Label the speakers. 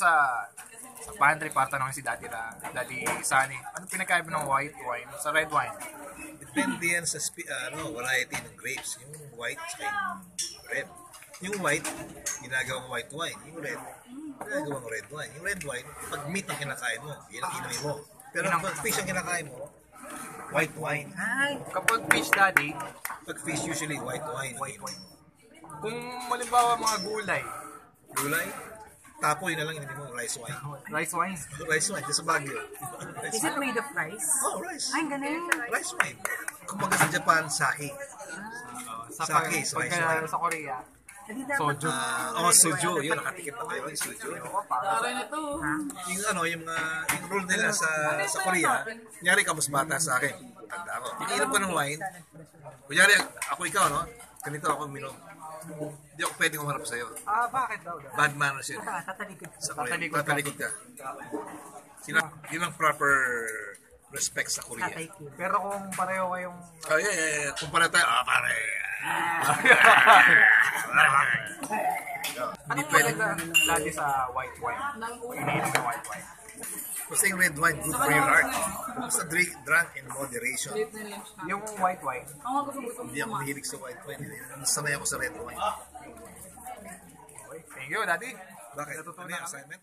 Speaker 1: sa sa pantry para tanongin si Daddy na Daddy Sunny. Ano pinagkaiba ng white wine sa red wine?
Speaker 2: Depende yan sa ah, ano, variety ng grapes. Yung white sa yung red. Yung white, ginagawang white wine. Yung red, ginagawang red wine. Yung red wine, pag meat ang kinakain mo, yun ang inumin mo. Pero pag fish ang kinakain mo, white wine.
Speaker 1: Ay, kapag fish Daddy,
Speaker 2: Pag fish, usually white wine.
Speaker 1: white wine. Kung malimbawa mga gulay,
Speaker 2: Gulay, tapoy na lang inumin mo, rice wine.
Speaker 1: rice wine.
Speaker 2: Rice wine, just sa Baguio. rice
Speaker 3: Is it made of rice?
Speaker 2: Oh, rice.
Speaker 3: Ay, ganun.
Speaker 2: Rice wine. Kumbaga sa Japan, sake.
Speaker 1: Sa,
Speaker 2: Sake,
Speaker 1: pag,
Speaker 2: rice wine.
Speaker 1: sa Korea,
Speaker 3: Hindi
Speaker 1: soju.
Speaker 2: Ah, oh, soju. Yun, nakatikim na kayo. Yung soju. Yung ano, yung, uh, yung rule nila sa sa Korea, kunyari ka mas bata sa akin. Tanda ako. Iinom ka ng wine. Kunyari, ako ikaw, no? Ganito ako minom. Hindi ako pwedeng umarap sa'yo.
Speaker 1: Ah, bakit daw?
Speaker 2: Bad manners yun.
Speaker 3: tatalikod.
Speaker 2: Sa Korea.
Speaker 1: Tatalikod ka.
Speaker 2: Tatalikod ka. Sila, yun ang proper respect sa Korea.
Speaker 1: Pero kung pareho kayong
Speaker 2: Oh, yeah, yeah, yeah. Kumpara tayo, ah, pare.
Speaker 1: Anong maganda lagi sa white wine? Iniinom ng white wine.
Speaker 2: Basta yung red wine, good for your heart. Basta drink, drunk in moderation.
Speaker 1: Yung white wine,
Speaker 2: Hindi ako mahilig sa white wine. Sanay ako sa red wine.
Speaker 1: thank you, Daddy.
Speaker 2: Bakit? Ano yung assignment?